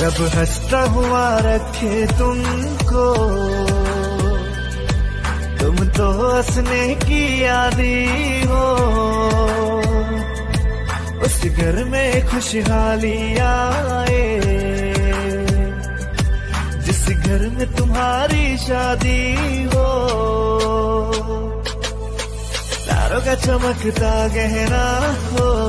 रब हंसता हुआ रखे तुमको, तुम तो हंसने की आदि हो। उस घर में खुशहाली आए, जिस घर में तुम्हारी शादी हो। तारों का चमकता गहना हो।